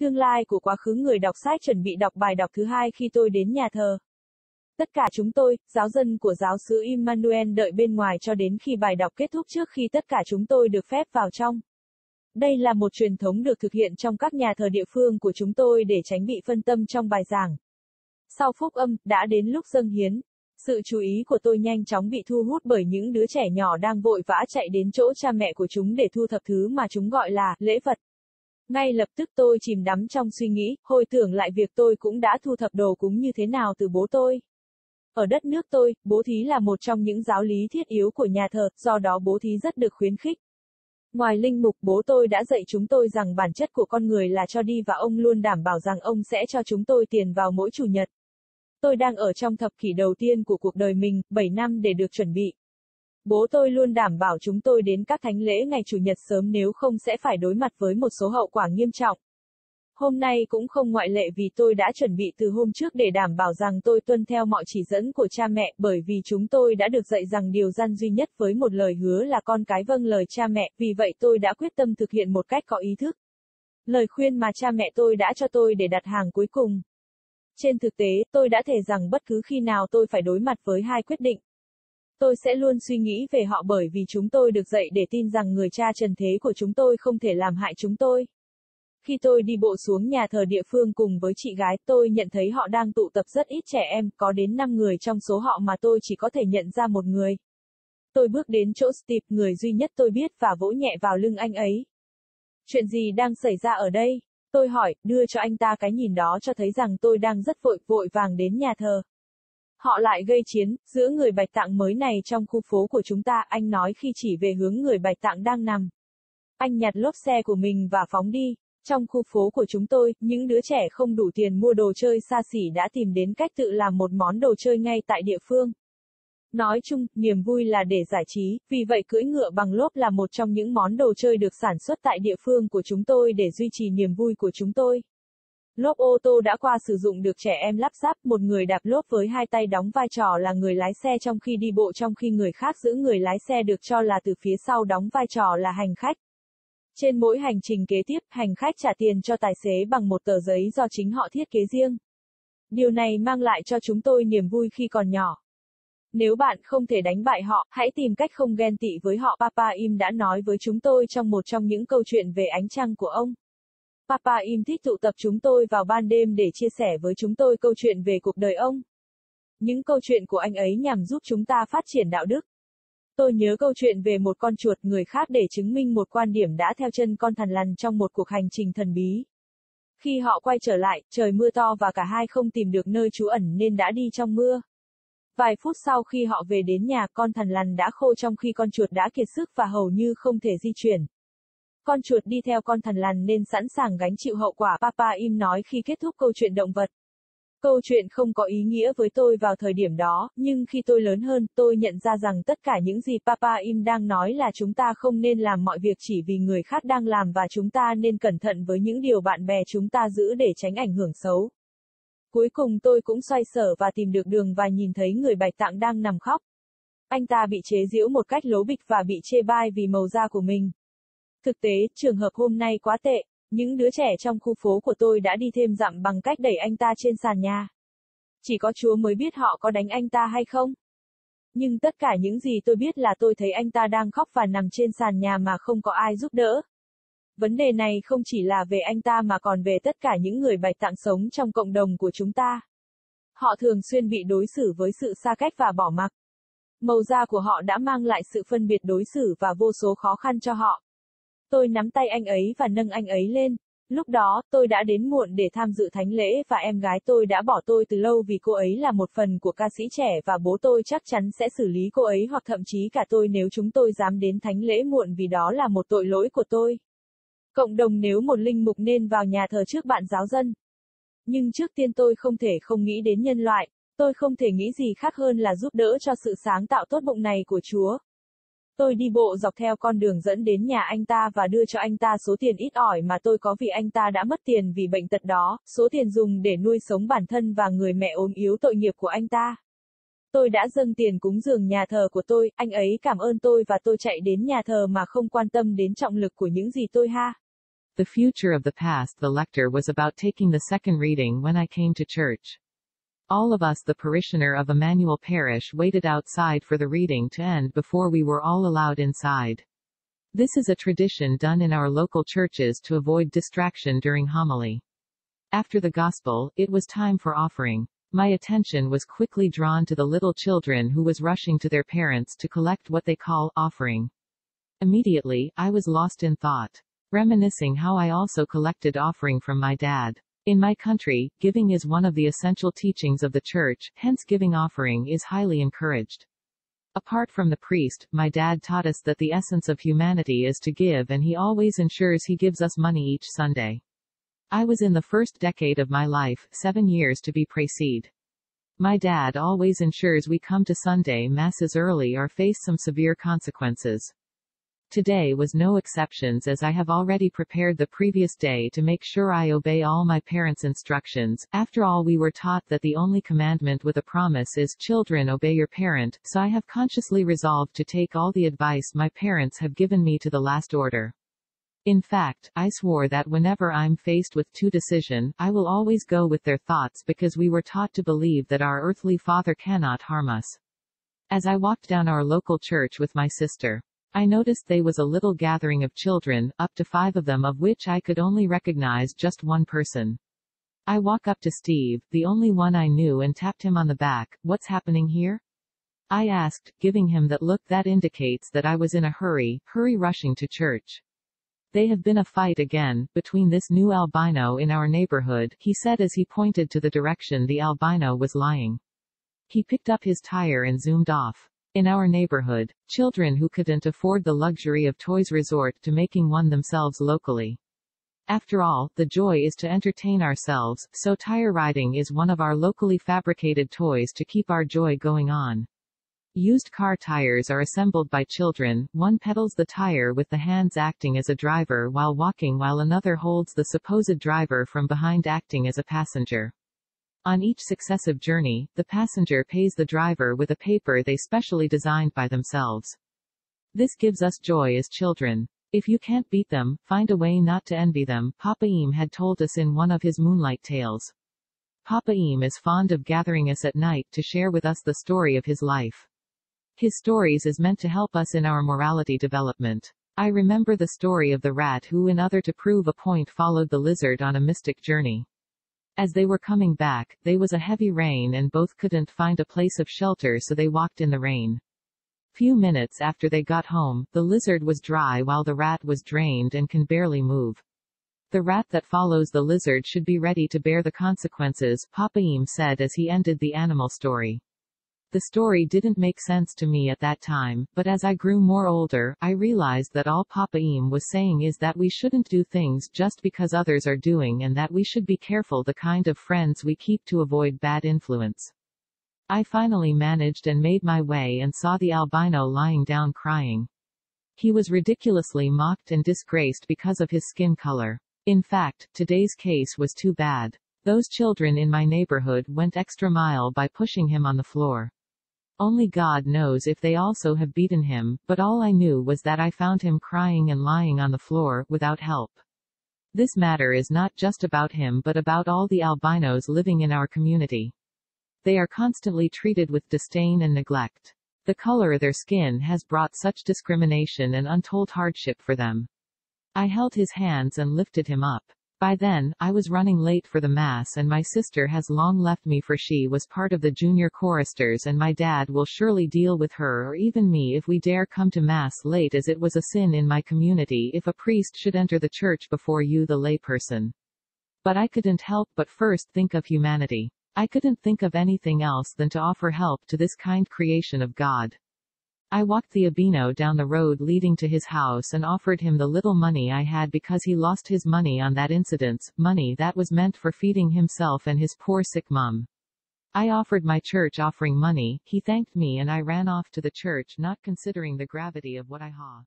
Tương lai của quá khứ người đọc sách chuẩn bị đọc bài đọc thứ hai khi tôi đến nhà thờ. Tất cả chúng tôi, giáo dân của giáo sứ Immanuel đợi bên ngoài cho đến khi bài đọc kết thúc trước khi tất cả chúng tôi được phép vào trong. Đây là một truyền thống được thực hiện trong các nhà thờ địa phương của chúng tôi để tránh bị phân tâm trong bài giảng. Sau phúc âm, đã đến lúc dâng hiến. Sự chú ý của tôi nhanh chóng bị thu hút bởi những đứa trẻ nhỏ đang vội vã chạy đến chỗ cha mẹ của chúng để thu thập thứ mà chúng gọi là lễ vật. Ngay lập tức tôi chìm đắm trong suy nghĩ, hồi tưởng lại việc tôi cũng đã thu thập đồ cúng như thế nào từ bố tôi. Ở đất nước tôi, bố thí là một trong những giáo lý thiết yếu của nhà thờ, do đó bố thí rất được khuyến khích. Ngoài linh mục bố tôi đã dạy chúng tôi rằng bản chất của con người là cho đi và ông luôn đảm bảo rằng ông sẽ cho chúng tôi tiền vào mỗi chủ nhật. Tôi đang ở trong thập kỷ đầu tiên của cuộc đời mình, 7 năm để được chuẩn bị. Bố tôi luôn đảm bảo chúng tôi đến các thánh lễ ngày Chủ nhật sớm nếu không sẽ phải đối mặt với một số hậu quả nghiêm trọng. Hôm nay cũng không ngoại lệ vì tôi đã chuẩn bị từ hôm trước để đảm bảo rằng tôi tuân theo mọi chỉ dẫn của cha mẹ bởi vì chúng tôi đã được dạy rằng điều gian duy nhất với một lời hứa là con cái vâng lời cha mẹ, vì vậy tôi đã quyết tâm thực hiện một cách có ý thức. Lời khuyên mà cha mẹ tôi đã cho tôi để đặt hàng cuối cùng. Trên thực tế, tôi đã thể rằng bất cứ khi nào tôi phải đối mặt với hai quyết định. Tôi sẽ luôn suy nghĩ về họ bởi vì chúng tôi được dạy để tin rằng người cha trần thế của chúng tôi không thể làm hại chúng tôi. Khi tôi đi bộ xuống nhà thờ địa phương cùng với chị gái, tôi nhận thấy họ đang tụ tập rất ít trẻ em, có đến 5 người trong số họ mà tôi chỉ có thể nhận ra một người. Tôi bước đến chỗ Steve, người duy nhất tôi biết và vỗ nhẹ vào lưng anh ấy. Chuyện gì đang xảy ra ở đây? Tôi hỏi, đưa cho anh ta cái nhìn đó cho thấy rằng tôi đang rất vội vội vàng đến nhà thờ. Họ lại gây chiến, giữa người bạch tạng mới này trong khu phố của chúng ta, anh nói khi chỉ về hướng người bạch tạng đang nằm. Anh nhặt lốp xe của mình và phóng đi. Trong khu phố của chúng tôi, những đứa trẻ không đủ tiền mua đồ chơi xa xỉ đã tìm đến cách tự làm một món đồ chơi ngay tại địa phương. Nói chung, niềm vui là để giải trí, vì vậy cưỡi ngựa bằng lốp là một trong những món đồ chơi được sản xuất tại địa phương của chúng tôi để duy trì niềm vui của chúng tôi. Lốp ô tô đã qua sử dụng được trẻ em lắp ráp, một người đạp lốp với hai tay đóng vai trò là người lái xe trong khi đi bộ trong khi người khác giữ người lái xe được cho là từ phía sau đóng vai trò là hành khách. Trên mỗi hành trình kế tiếp, hành khách trả tiền cho tài xế bằng một tờ giấy do chính họ thiết kế riêng. Điều này mang lại cho chúng tôi niềm vui khi còn nhỏ. Nếu bạn không thể đánh bại họ, hãy tìm cách không ghen tị với họ. Papa Im đã nói với chúng tôi trong một trong những câu chuyện về ánh trăng của ông. Papa Im thích tụ tập chúng tôi vào ban đêm để chia sẻ với chúng tôi câu chuyện về cuộc đời ông. Những câu chuyện của anh ấy nhằm giúp chúng ta phát triển đạo đức. Tôi nhớ câu chuyện về một con chuột người khác để chứng minh một quan điểm đã theo chân con thần lằn trong một cuộc hành trình thần bí. Khi họ quay trở lại, trời mưa to và cả hai không tìm được nơi trú ẩn nên đã đi trong mưa. Vài phút sau khi họ về đến nhà, con thần lằn đã khô trong khi con chuột đã kiệt sức và hầu như không thể di chuyển. Con chuột đi theo con thần lằn nên sẵn sàng gánh chịu hậu quả Papa Im nói khi kết thúc câu chuyện động vật. Câu chuyện không có ý nghĩa với tôi vào thời điểm đó, nhưng khi tôi lớn hơn, tôi nhận ra rằng tất cả những gì Papa Im đang nói là chúng ta không nên làm mọi việc chỉ vì người khác đang làm và chúng ta nên cẩn thận với những điều bạn bè chúng ta giữ để tránh ảnh hưởng xấu. Cuối cùng tôi cũng xoay sở và tìm được đường và nhìn thấy người bạch tạng đang nằm khóc. Anh ta bị chế giễu một cách lố bịch và bị chê bai vì màu da của mình. Thực tế, trường hợp hôm nay quá tệ, những đứa trẻ trong khu phố của tôi đã đi thêm dặm bằng cách đẩy anh ta trên sàn nhà. Chỉ có Chúa mới biết họ có đánh anh ta hay không. Nhưng tất cả những gì tôi biết là tôi thấy anh ta đang khóc và nằm trên sàn nhà mà không có ai giúp đỡ. Vấn đề này không chỉ là về anh ta mà còn về tất cả những người bạch tạng sống trong cộng đồng của chúng ta. Họ thường xuyên bị đối xử với sự xa cách và bỏ mặc. Màu da của họ đã mang lại sự phân biệt đối xử và vô số khó khăn cho họ. Tôi nắm tay anh ấy và nâng anh ấy lên. Lúc đó, tôi đã đến muộn để tham dự thánh lễ và em gái tôi đã bỏ tôi từ lâu vì cô ấy là một phần của ca sĩ trẻ và bố tôi chắc chắn sẽ xử lý cô ấy hoặc thậm chí cả tôi nếu chúng tôi dám đến thánh lễ muộn vì đó là một tội lỗi của tôi. Cộng đồng nếu một linh mục nên vào nhà thờ trước bạn giáo dân. Nhưng trước tiên tôi không thể không nghĩ đến nhân loại, tôi không thể nghĩ gì khác hơn là giúp đỡ cho sự sáng tạo tốt bụng này của Chúa. Tôi đi bộ dọc theo con đường dẫn đến nhà anh ta và đưa cho anh ta số tiền ít ỏi mà tôi có vì anh ta đã mất tiền vì bệnh tật đó, số tiền dùng để nuôi sống bản thân và người mẹ ốm yếu tội nghiệp của anh ta. Tôi đã dâng tiền cúng dường nhà thờ của tôi, anh ấy cảm ơn tôi và tôi chạy đến nhà thờ mà không quan tâm đến trọng lực của những gì tôi ha. The future of the past the lector was about taking the second reading when I came to church. All of us the parishioner of Emmanuel Parish waited outside for the reading to end before we were all allowed inside. This is a tradition done in our local churches to avoid distraction during homily. After the gospel, it was time for offering. My attention was quickly drawn to the little children who was rushing to their parents to collect what they call offering. Immediately, I was lost in thought reminiscing how I also collected offering from my dad. In my country, giving is one of the essential teachings of the church, hence giving offering is highly encouraged. Apart from the priest, my dad taught us that the essence of humanity is to give and he always ensures he gives us money each Sunday. I was in the first decade of my life, seven years to be precede. My dad always ensures we come to Sunday masses early or face some severe consequences. Today was no exceptions as I have already prepared the previous day to make sure I obey all my parents' instructions. After all we were taught that the only commandment with a promise is children obey your parent, so I have consciously resolved to take all the advice my parents have given me to the last order. In fact, I swore that whenever I'm faced with two decision, I will always go with their thoughts because we were taught to believe that our earthly father cannot harm us. As I walked down our local church with my sister, I noticed they was a little gathering of children, up to five of them of which I could only recognize just one person. I walk up to Steve, the only one I knew and tapped him on the back, what's happening here? I asked, giving him that look that indicates that I was in a hurry, hurry rushing to church. They have been a fight again, between this new albino in our neighborhood, he said as he pointed to the direction the albino was lying. He picked up his tire and zoomed off. In our neighborhood, children who couldn't afford the luxury of toys resort to making one themselves locally. After all, the joy is to entertain ourselves, so tire riding is one of our locally fabricated toys to keep our joy going on. Used car tires are assembled by children, one pedals the tire with the hands acting as a driver while walking while another holds the supposed driver from behind acting as a passenger. On each successive journey, the passenger pays the driver with a paper they specially designed by themselves. This gives us joy as children. If you can't beat them, find a way not to envy them, Papa Eam had told us in one of his moonlight tales. Papa Eam is fond of gathering us at night to share with us the story of his life. His stories is meant to help us in our morality development. I remember the story of the rat who in other to prove a point followed the lizard on a mystic journey. As they were coming back, they was a heavy rain and both couldn't find a place of shelter so they walked in the rain. Few minutes after they got home, the lizard was dry while the rat was drained and can barely move. The rat that follows the lizard should be ready to bear the consequences, Papa Eam said as he ended the animal story. The story didn't make sense to me at that time, but as I grew more older, I realized that all Papa Eam was saying is that we shouldn't do things just because others are doing and that we should be careful the kind of friends we keep to avoid bad influence. I finally managed and made my way and saw the albino lying down crying. He was ridiculously mocked and disgraced because of his skin color. In fact, today's case was too bad. Those children in my neighborhood went extra mile by pushing him on the floor. Only God knows if they also have beaten him, but all I knew was that I found him crying and lying on the floor, without help. This matter is not just about him but about all the albinos living in our community. They are constantly treated with disdain and neglect. The color of their skin has brought such discrimination and untold hardship for them. I held his hands and lifted him up. By then, I was running late for the mass and my sister has long left me for she was part of the junior choristers and my dad will surely deal with her or even me if we dare come to mass late as it was a sin in my community if a priest should enter the church before you the layperson. But I couldn't help but first think of humanity. I couldn't think of anything else than to offer help to this kind creation of God. I walked the Abino down the road leading to his house and offered him the little money I had because he lost his money on that incident, money that was meant for feeding himself and his poor sick mum. I offered my church offering money, he thanked me and I ran off to the church not considering the gravity of what I ha.